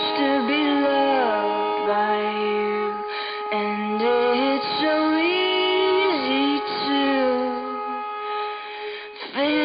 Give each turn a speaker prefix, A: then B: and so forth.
A: to be loved by you, and it's so easy to feel.